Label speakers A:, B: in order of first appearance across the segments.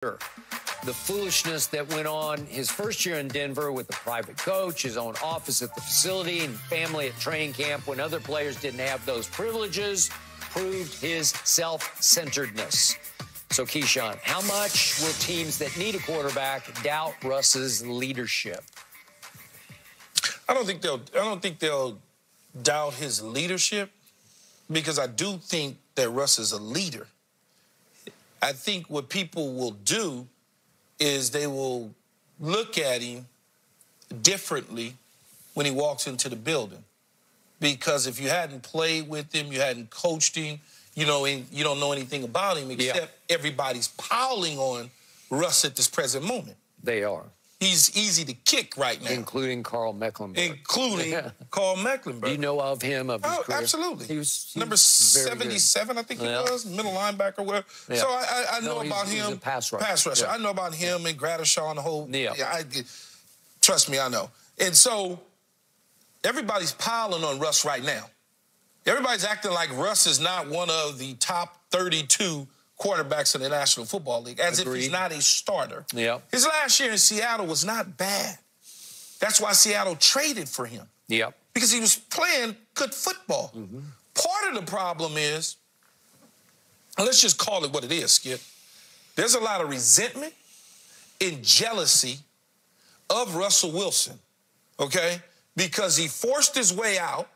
A: the foolishness that went on his first year in Denver with the private coach, his own office at the facility, and family at training camp when other players didn't have those privileges proved his self centeredness. So, Keyshawn, how much will teams that need a quarterback doubt Russ's leadership?
B: I don't think they'll. I don't think they'll doubt his leadership because I do think that Russ is a leader. I think what people will do is they will look at him differently when he walks into the building. Because if you hadn't played with him, you hadn't coached him, you know, and you don't know anything about him except yeah. everybody's piling on Russ at this present moment.
A: They are.
B: He's easy to kick right now.
A: Including Karl Mecklenburg.
B: Including yeah. Karl Mecklenburg.
A: Do you know of him, of his
B: oh,
A: career?
B: Absolutely. He was, he Number 77, good. I think he yeah. was, middle linebacker, whatever. Yeah. So I, I, I know no, about
A: he's,
B: him.
A: He's pass rusher.
B: Pass rusher. I know about him and Gradishar and the whole. Yeah. I, trust me, I know. And so everybody's piling on Russ right now. Everybody's acting like Russ is not one of the top 32 quarterbacks in the National Football League, as Agreed. if he's not a starter.
A: Yeah.
B: His last year in Seattle was not bad. That's why Seattle traded for him.
A: Yeah.
B: Because he was playing good football. Mm-hmm. Part of the problem is, let's just call it what it is, Skip. There's a lot of resentment and jealousy of Russell Wilson, okay? Because he forced his way out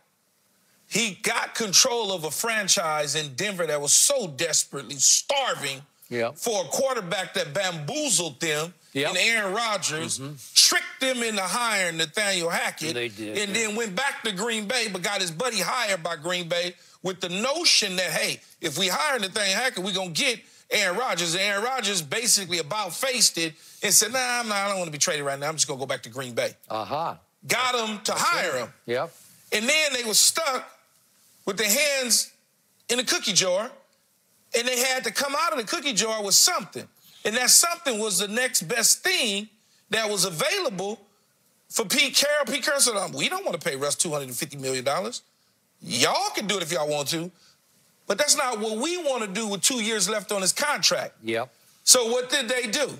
B: he got control of a franchise in Denver that was so desperately starving
A: yep.
B: for a quarterback that bamboozled them
A: yep.
B: and Aaron Rodgers, mm-hmm. tricked them into hiring Nathaniel Hackett,
A: they did,
B: and yeah. then went back to Green Bay, but got his buddy hired by Green Bay with the notion that, hey, if we hire Nathaniel Hackett, we're going to get Aaron Rodgers. And Aaron Rodgers basically about faced it and said, nah, I'm not, I don't want to be traded right now. I'm just going to go back to Green Bay.
A: Uh-huh.
B: Got him to
A: That's
B: hire
A: it.
B: him.
A: Yep.
B: And then they were stuck with their hands in a cookie jar, and they had to come out of the cookie jar with something. And that something was the next best thing that was available for Pete Carroll. Pete Carroll said, um, we don't want to pay Russ $250 million. Y'all can do it if y'all want to. But that's not what we want to do with two years left on his contract.
A: Yep.
B: So what did they do?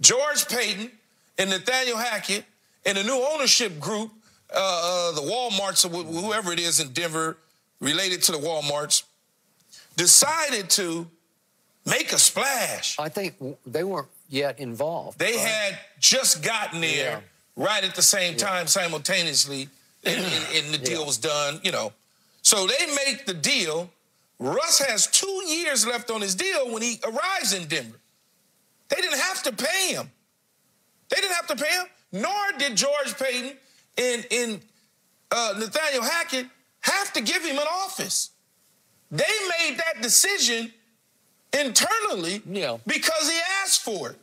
B: George Paton and Nathaniel Hackett and the new ownership group, uh, uh, the Walmarts or whoever it is in Denver, related to the Walmarts decided to make a splash.
A: I think they weren't yet involved.
B: They right? had just gotten there yeah. right at the same time, yeah. simultaneously, and, and, and, the deal yeah. was done, you know. So they make the deal. Russ has two years left on his deal when he arrives in Denver. They didn't have to pay him. They didn't have to pay him, nor did George Paton and, and uh, Nathaniel Hackett have to give him an office. They made that decision internally
A: yeah.
B: because he asked for it.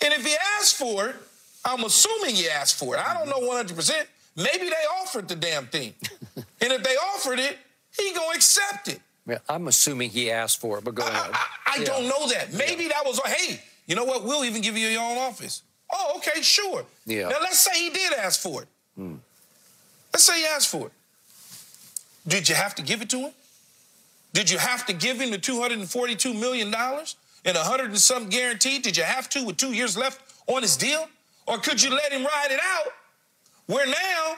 B: And if he asked for it, I'm assuming he asked for it. I don't know 100%. Maybe they offered the damn thing. and if they offered it, he gonna accept it.
A: Yeah, I'm assuming he asked for it, but go
B: I,
A: ahead.
B: I, I yeah. don't know that. Maybe yeah. that was, hey, you know what? We'll even give you your own office. Oh, okay, sure.
A: Yeah.
B: Now let's say he did ask for it.
A: Hmm.
B: Let's say he asked for it. Did you have to give it to him? Did you have to give him the $242 million and 100 and some guaranteed? Did you have to with two years left on his deal? Or could you let him ride it out where now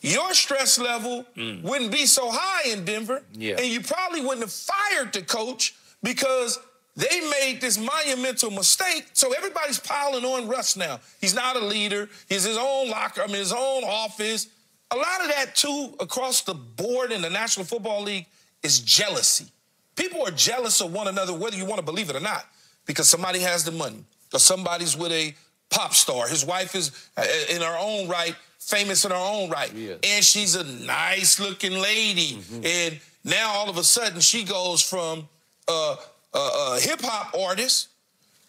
B: your stress level mm. wouldn't be so high in Denver
A: yeah.
B: and you probably wouldn't have fired the coach because they made this monumental mistake. So everybody's piling on Russ now. He's not a leader. He's his own locker, I mean, his own office a lot of that, too, across the board in the National Football League is jealousy. People are jealous of one another, whether you want to believe it or not, because somebody has the money or somebody's with a pop star. His wife is, uh, in her own right, famous in her own right. And she's a nice looking lady. Mm-hmm. And now all of a sudden she goes from a, a, a hip hop artist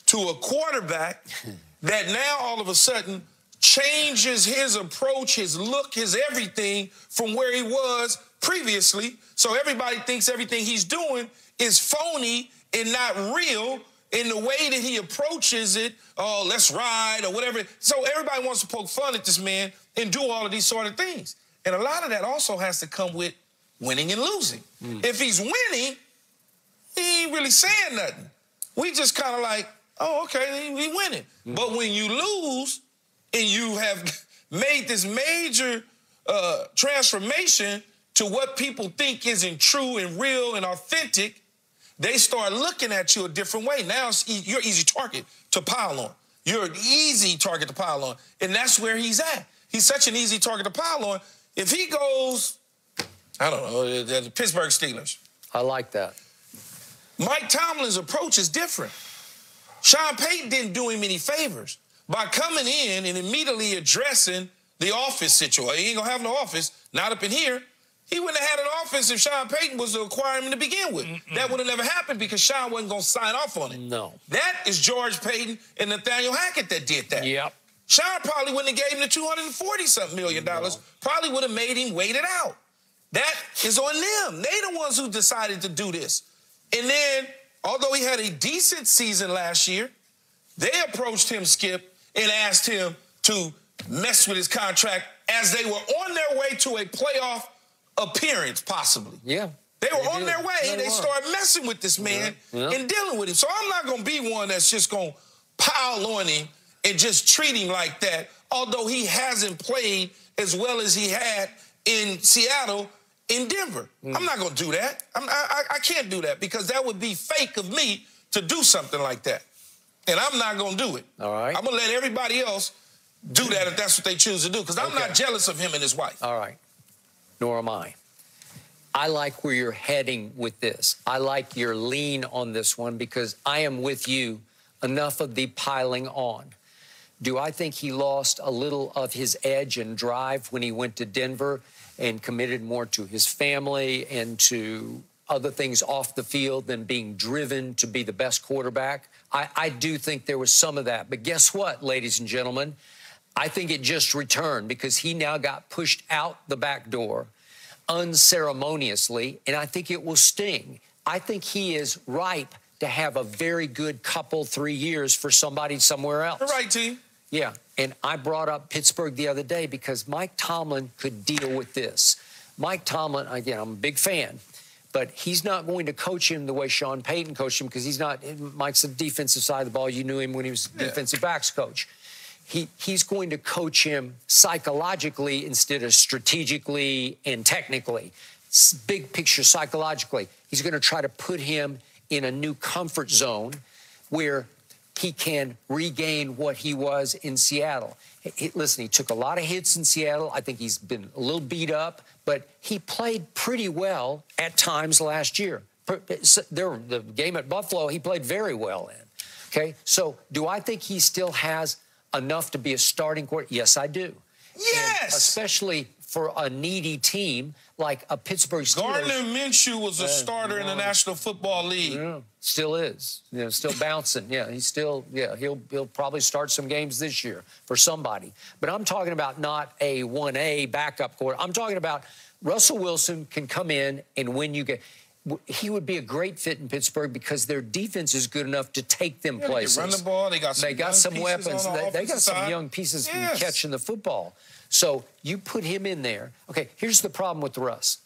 B: to a quarterback that now all of a sudden changes his approach, his look, his everything from where he was previously. So everybody thinks everything he's doing is phony and not real in the way that he approaches it. Oh, let's ride or whatever. So everybody wants to poke fun at this man and do all of these sort of things. And a lot of that also has to come with winning and losing. Mm. If he's winning, he ain't really saying nothing. We just kind of like, Oh, okay, we winning. Mm-hmm. But when you lose and you have made this major uh, transformation to what people think isn't true and real and authentic, they start looking at you a different way. Now you're easy target to pile on. You're an easy target to pile on. And that's where he's at. He's such an easy target to pile on. If he goes, I don't know, the Pittsburgh Steelers.
A: I like that.
B: Mike Tomlin's approach is different. Sean Payton didn't do him any favors by coming in and immediately addressing the office situation. He ain't gonna have no office, not up in here. He wouldn't have had an office if Sean Payton was to acquire him to begin with. Mm-mm. That would have never happened because Sean wasn't gonna sign off on it.
A: No.
B: That is George Paton and Nathaniel Hackett that did that.
A: Yep.
B: Sean probably wouldn't have gave him the 240 something million dollars. No. Probably would have made him wait it out. That is on them. They the ones who decided to do this. And then, although he had a decent season last year, they approached him, Skip, and asked him to mess with his contract as they were on their way to a playoff appearance, possibly.
A: Yeah.
B: They were they on did. their way. They, they started messing with this man yeah. Yeah. and dealing with him. So I'm not going to be one that's just going to pile on him and just treat him like that, although he hasn't played as well as he had in Seattle in Denver. Mm. I'm not going to do that. I, I, I can't do that because that would be fake of me to do something like that. And I'm not going to do it.
A: All right.
B: I'm going to let everybody else do that if that's what they choose to do because I'm okay. not jealous of him and his wife.
A: All right. Nor am I. I like where you're heading with this. I like your lean on this one because I am with you enough of the piling on. Do I think he lost a little of his edge and drive when he went to Denver and committed more to his family and to other things off the field than being driven to be the best quarterback? I, I do think there was some of that. But guess what, ladies and gentlemen? I think it just returned because he now got pushed out the back door unceremoniously, and I think it will sting. I think he is ripe to have a very good couple, three years for somebody somewhere else.
B: The right team.
A: Yeah, and I brought up Pittsburgh the other day because Mike Tomlin could deal with this. Mike Tomlin, again, I'm a big fan, but he's not going to coach him the way Sean Payton coached him because he's not. Mike's the defensive side of the ball. You knew him when he was yeah. defensive backs coach. He, he's going to coach him psychologically instead of strategically and technically. Big picture psychologically. He's going to try to put him in a new comfort zone where he can regain what he was in Seattle. He, listen, he took a lot of hits in Seattle. I think he's been a little beat up, but he played pretty well at times last year. There, the game at Buffalo, he played very well in. Okay, so do I think he still has enough to be a starting quarterback? Yes, I do.
B: Yes,
A: and especially for a needy team like a Pittsburgh Steelers.
B: Gardner Minshew was a starter yeah. in the National Football League.
A: Yeah, still is. You know, still bouncing. Yeah, he's still. Yeah, he'll he'll probably start some games this year for somebody. But I'm talking about not a one A backup quarterback. I'm talking about Russell Wilson can come in and win you get. He would be a great fit in Pittsburgh because their defense is good enough to take them
B: yeah,
A: places.
B: They run the ball. They got some.
A: They got some weapons.
B: The
A: they, got
B: side.
A: some young pieces
B: yes.
A: catching the football. So you put him in there. Okay, here's the problem with Russ.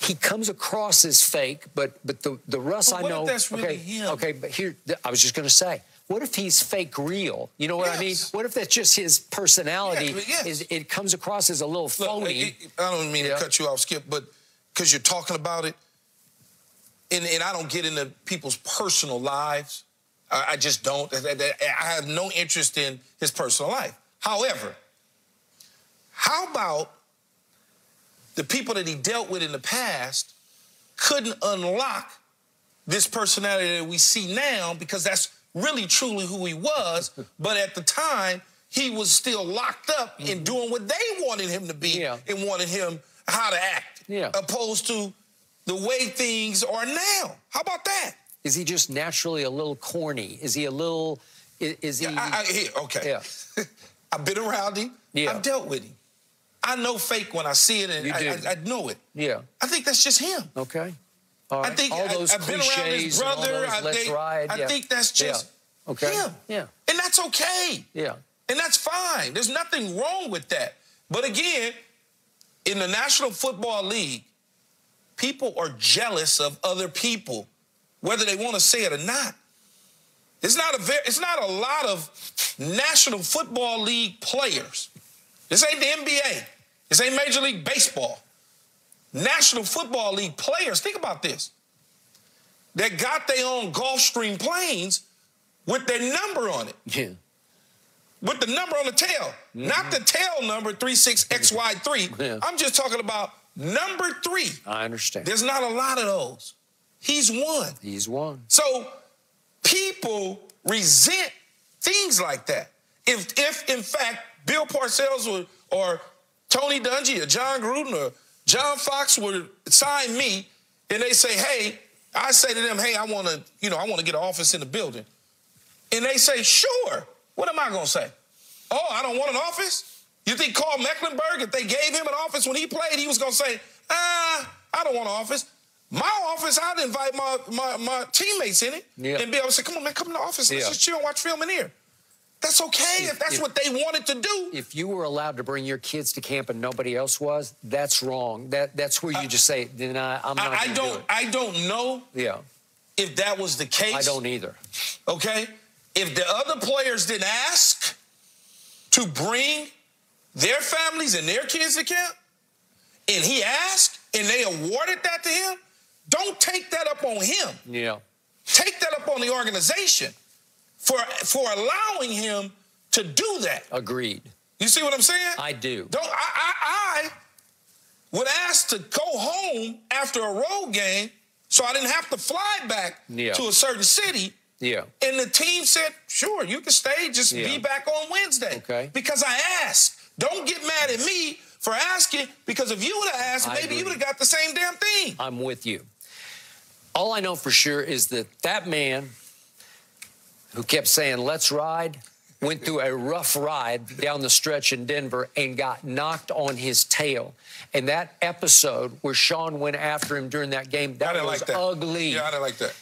A: He comes across as fake, but but the the Russ I know.
B: that's
A: really okay,
B: him?
A: okay, but here I was just going to say. What if he's fake real? You know what
B: yes.
A: I mean? What if that's just his personality?
B: Yes, yes.
A: Is it comes across as a little phony?
B: Look, I don't mean yeah. to cut you off, Skip, but because you're talking about it, and, and I don't get into people's personal lives. I, I just don't. I have no interest in his personal life. However, how about the people that he dealt with in the past couldn't unlock this personality that we see now because that's really truly who he was. but at the time, he was still locked up mm-hmm. in doing what they wanted him to be
A: yeah.
B: and wanted him how to act.
A: Yeah.
B: Opposed to the way things are now. How about that?
A: Is he just naturally a little corny? Is he a little? Is, is he?
B: Yeah, I, I, okay.
A: Yeah.
B: I've been around him.
A: Yeah.
B: I've dealt with him. I know fake when I see it, and I, I, I, know it.
A: Yeah.
B: I think that's just him.
A: Okay. All right.
B: I think
A: all those
B: I, have been around his brother.
A: I, think,
B: ride.
A: Yeah.
B: I think that's just
A: yeah. okay.
B: him.
A: Yeah.
B: And that's okay.
A: Yeah.
B: And that's fine. There's nothing wrong with that. But again, in the National Football League, people are jealous of other people, whether they want to say it or not. It's not a very, it's not a lot of National Football League players. This ain't the NBA. This ain't Major League Baseball. National Football League players, think about this. That got their own Gulfstream planes with their number on it.
A: Yeah.
B: With the number on the tail. Mm-hmm. Not the tail number 36XY3. Yeah. I'm just talking about number three.
A: I understand.
B: There's not a lot of those. He's one.
A: He's one.
B: So people resent things like that. If, if in fact, Bill Parcells or, or Tony Dungy or Jon Gruden or John Fox would sign me and they say, hey, I say to them, hey, I want to, you know, I want to get an office in the building. And they say, sure. What am I going to say? Oh, I don't want an office? You think Karl Mecklenburg, if they gave him an office when he played, he was going to say, ah, I don't want an office. My office, I'd invite my, my, my teammates in it and be able to say, come on, man, come in the office. Let's just chill and watch film in here. That's okay if, if that's if, what they wanted to do.
A: If you were allowed to bring your kids to camp and nobody else was, that's wrong. That that's where you I, just say, then I, am not.
B: I, I don't.
A: Do
B: I don't know.
A: Yeah.
B: If that was the case, I
A: don't either.
B: Okay. If the other players didn't ask to bring their families and their kids to camp, and he asked, and they awarded that to him, don't take that up on him.
A: Yeah.
B: Take that up on the organization for for allowing him to do that.
A: Agreed.
B: You see what I'm saying?
A: I do.
B: Don't I I, I would ask to go home after a road game so I didn't have to fly back yeah. to a certain city.
A: Yeah.
B: And the team said, sure, you can stay, just yeah. be back on Wednesday.
A: Okay.
B: Because I asked. Don't get mad at me for asking, because if you would have asked, I maybe agree. you would have got the same damn thing.
A: I'm with you. All I know for sure is that that man who kept saying, let's ride, went through a rough ride down the stretch in Denver and got knocked on his tail. And that episode where Sean went after him during that game, that was
B: like that.
A: ugly.
B: Yeah, I didn't like that.